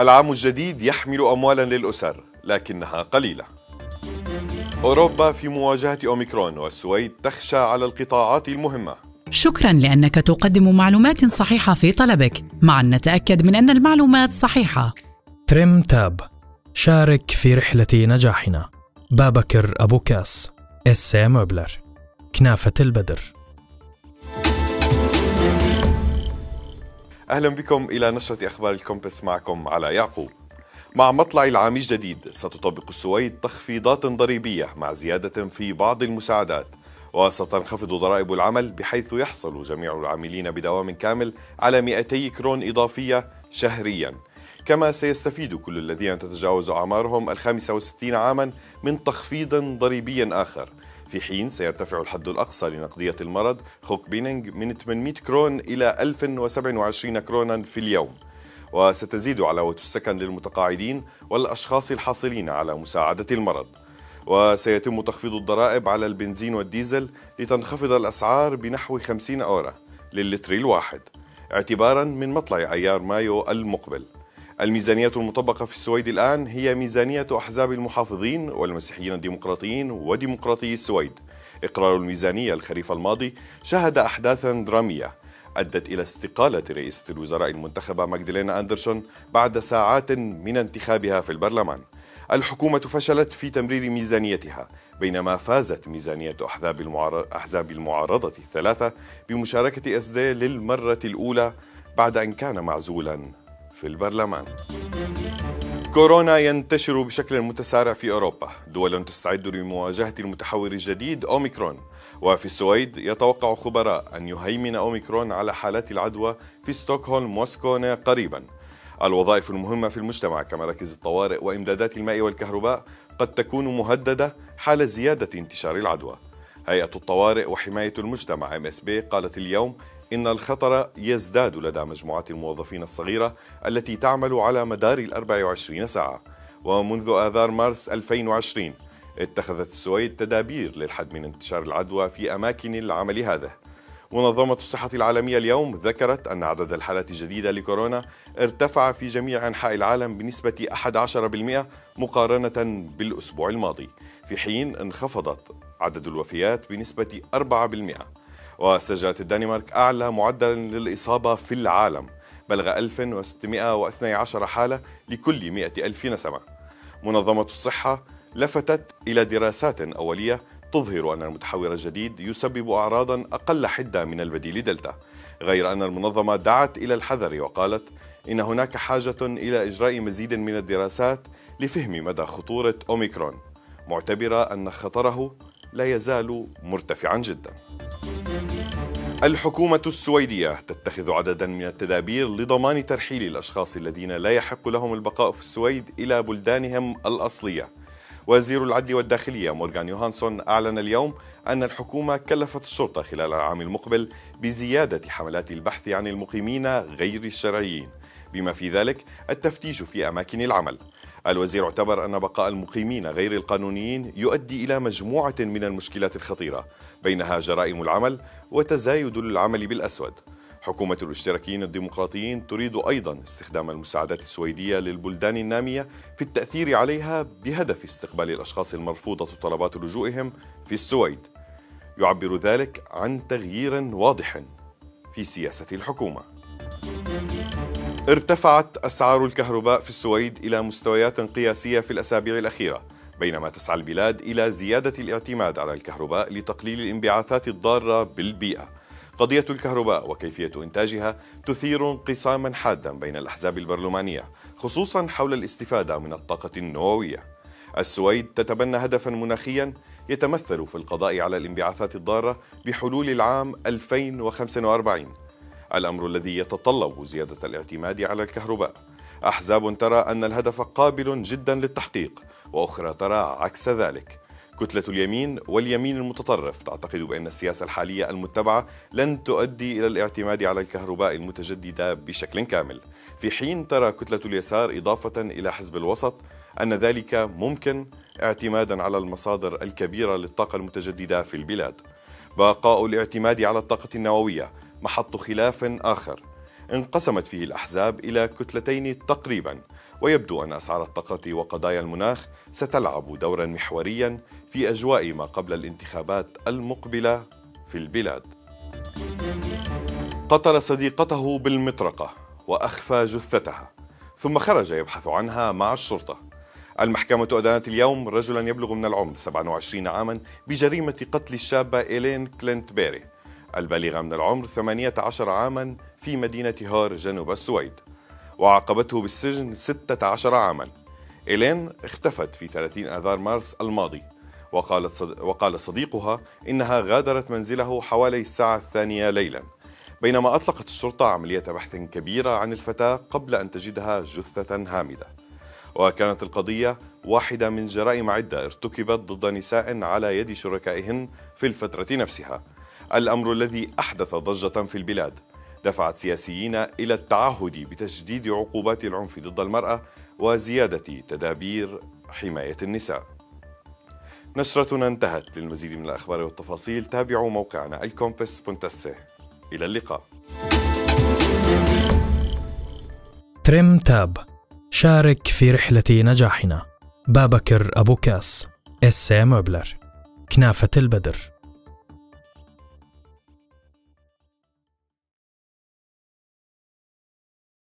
العام الجديد يحمل أموالا للأسر لكنها قليلة. أوروبا في مواجهة أوميكرون والسويد تخشى على القطاعات المهمة. شكرا لأنك تقدم معلومات صحيحة في طلبك. معا نتأكد من أن المعلومات صحيحة. ترم تاب. شارك في رحلة نجاحنا. بابكر أبو كاس اس موبلر كنافة البدر. أهلا بكم إلى نشرة أخبار الكومبس معكم على يعقوب. مع مطلع العام الجديد ستطبق السويد تخفيضات ضريبية مع زيادة في بعض المساعدات وستنخفض ضرائب العمل بحيث يحصل جميع العاملين بدوام كامل على 200 كرون إضافية شهرياً. كما سيستفيد كل الذين تتجاوز أعمارهم الخامسة والستين عاما من تخفيض ضريبي آخر. في حين سيرتفع الحد الأقصى لنقدية المرض sjukpenning من 800 كرون إلى 1027 كرونا في اليوم. وستزيد علاوة السكن للمتقاعدين والأشخاص الحاصلين على مساعدة المرض. وسيتم تخفيض الضرائب على البنزين والديزل لتنخفض الأسعار بنحو 50 أورا للتر الواحد اعتبارا من مطلع أيار مايو المقبل. الميزانية المطبقة في السويد الآن هي ميزانية أحزاب المحافظين والمسيحيين الديمقراطيين وديمقراطي السويد. إقرار الميزانية الخريف الماضي شهد أحداثا درامية أدت إلى استقالة رئيسة الوزراء المنتخبة ماغدالينا أندرسون بعد ساعات من انتخابها في البرلمان. الحكومة فشلت في تمرير ميزانيتها بينما فازت ميزانية أحزاب المعارضة, أحزاب المعارضة الثلاثة بمشاركة أسد للمرة الأولى بعد أن كان معزولا في البرلمان. كورونا ينتشر بشكل متسارع في أوروبا. دول تستعد لمواجهة المتحور الجديد أوميكرون. وفي السويد يتوقع خبراء أن يهيمن أوميكرون على حالات العدوى في ستوكهولم وسكونة قريبا. الوظائف المهمة في المجتمع كمراكز الطوارئ وإمدادات الماء والكهرباء قد تكون مهددة حال زيادة انتشار العدوى. هيئة الطوارئ وحماية المجتمع MSB قالت اليوم إن الخطر يزداد لدى مجموعات الموظفين الصغيرة التي تعمل على مدار ال 24 ساعة. ومنذ آذار مارس 2020 اتخذت السويد تدابير للحد من انتشار العدوى في أماكن العمل هذا. منظمة الصحة العالمية اليوم ذكرت أن عدد الحالات الجديدة لكورونا ارتفع في جميع أنحاء العالم بنسبة 11% مقارنة بالأسبوع الماضي في حين انخفضت عدد الوفيات بنسبة 4% وسجلت الدنمارك أعلى معدل للإصابة في العالم بلغ 1612 حالة لكل 100 ألف نسمة. منظمة الصحة لفتت إلى دراسات أولية تظهر أن المتحور الجديد يسبب أعراضا أقل حدة من البديل دلتا غير أن المنظمة دعت إلى الحذر وقالت إن هناك حاجة إلى إجراء مزيد من الدراسات لفهم مدى خطورة أوميكرون معتبرة أن خطره لا يزال مرتفعا جدا. الحكومة السويدية تتخذ عددا من التدابير لضمان ترحيل الأشخاص الذين لا يحق لهم البقاء في السويد إلى بلدانهم الأصلية. وزير العدل والداخلية مورغان يوهانسون أعلن اليوم أن الحكومة كلفت الشرطة خلال العام المقبل بزيادة حملات البحث عن المقيمين غير الشرعيين بما في ذلك التفتيش في أماكن العمل. الوزير اعتبر أن بقاء المقيمين غير القانونيين يؤدي إلى مجموعة من المشكلات الخطيرة بينها جرائم العمل وتزايد العمل بالأسود. حكومة الاشتراكيين الديمقراطيين تريد أيضا استخدام المساعدات السويدية للبلدان النامية في التأثير عليها بهدف استقبال الأشخاص المرفوضة طلبات لجوئهم في السويد. يعبر ذلك عن تغيير واضح في سياسة الحكومة. ارتفعت أسعار الكهرباء في السويد إلى مستويات قياسية في الأسابيع الأخيرة بينما تسعى البلاد إلى زيادة الاعتماد على الكهرباء لتقليل الانبعاثات الضارة بالبيئة. قضية الكهرباء وكيفية إنتاجها تثير انقساما حادا بين الأحزاب البرلمانية خصوصا حول الاستفادة من الطاقة النووية. السويد تتبنى هدفا مناخيا يتمثل في القضاء على الانبعاثات الضارة بحلول العام 2045 الأمر الذي يتطلب زيادة الاعتماد على الكهرباء. أحزاب ترى أن الهدف قابل جدا للتحقيق وأخرى ترى عكس ذلك. كتلة اليمين واليمين المتطرف تعتقد بأن السياسة الحالية المتبعة لن تؤدي إلى الاعتماد على الكهرباء المتجددة بشكل كامل. في حين ترى كتلة اليسار إضافة إلى حزب الوسط أن ذلك ممكن اعتمادا على المصادر الكبيرة للطاقة المتجددة في البلاد. بقاء الاعتماد على الطاقة النووية محط خلاف آخر. انقسمت فيه الأحزاب إلى كتلتين تقريبا ويبدو أن أسعار الطاقة وقضايا المناخ ستلعب دورا محوريا في أجواء ما قبل الانتخابات المقبلة في البلاد. قتل صديقته بالمطرقة وأخفى جثتها ثم خرج يبحث عنها مع الشرطة. المحكمة أدانت اليوم رجلا يبلغ من العمر 27 عاما بجريمة قتل الشابة إيلين كلينت بيري. البالغة من العمر 18 عاما في مدينة هار جنوب السويد وعاقبته بالسجن 16 عاما. إيلين اختفت في 30 آذار مارس الماضي وقالت صد... وقال صديقها إنها غادرت منزله حوالي الساعة الثانية ليلا بينما أطلقت الشرطة عملية بحث كبيرة عن الفتاة قبل أن تجدها جثة هامدة. وكانت القضية واحدة من جرائم عدة ارتكبت ضد نساء على يد شركائهن في الفترة نفسها. الأمر الذي أحدث ضجة في البلاد. دفعت سياسيين إلى التعهد بتجديد عقوبات العنف ضد المرأة وزيادة تدابير حماية النساء. نشرتنا انتهت. للمزيد من الأخبار والتفاصيل تابعوا موقعنا الكومبس punkt se إلى اللقاء. تريم تاب. شارك في رحلة نجاحنا. بابكر أبو كاس. إس موبلر كنافة البدر.